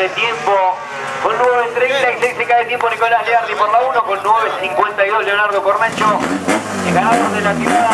de tiempo. Con 9.36 se cae tiempo Nicolás Leardi por la 1, con 9.52 Leonardo Cormencho, ganador de la tirada.